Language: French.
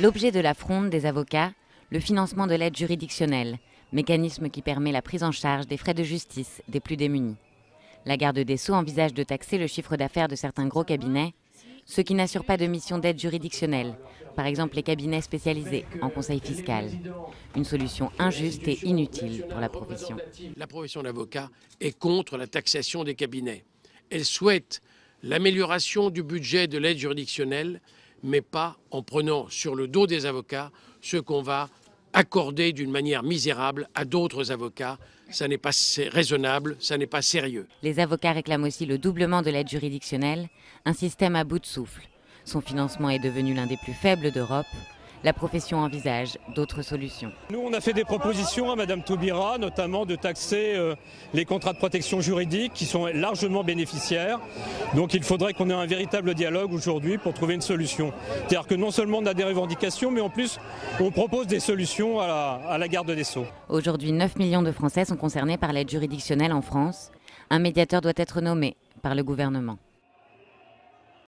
L'objet de la fronde des avocats, le financement de l'aide juridictionnelle, mécanisme qui permet la prise en charge des frais de justice des plus démunis. La garde des Sceaux envisage de taxer le chiffre d'affaires de certains gros cabinets, ceux qui n'assurent pas de mission d'aide juridictionnelle, par exemple les cabinets spécialisés en conseil fiscal. Une solution injuste et inutile pour la profession. La profession d'avocat est contre la taxation des cabinets. Elle souhaite l'amélioration du budget de l'aide juridictionnelle, mais pas en prenant sur le dos des avocats ce qu'on va accorder d'une manière misérable à d'autres avocats. Ça n'est pas raisonnable, ça n'est pas sérieux. Les avocats réclament aussi le doublement de l'aide juridictionnelle, un système à bout de souffle. Son financement est devenu l'un des plus faibles d'Europe la profession envisage d'autres solutions. Nous, on a fait des propositions à Madame Taubira, notamment de taxer euh, les contrats de protection juridique qui sont largement bénéficiaires. Donc il faudrait qu'on ait un véritable dialogue aujourd'hui pour trouver une solution. C'est-à-dire que non seulement on a des revendications, mais en plus on propose des solutions à la, à la garde des Sceaux. Aujourd'hui, 9 millions de Français sont concernés par l'aide juridictionnelle en France. Un médiateur doit être nommé par le gouvernement.